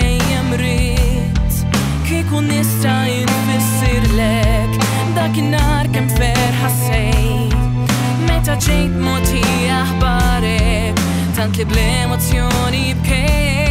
dejjem rrit Kieku nista ferħa Meta ġejt moti aħbarek Tant li bl-emozjoni bkej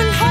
and hope.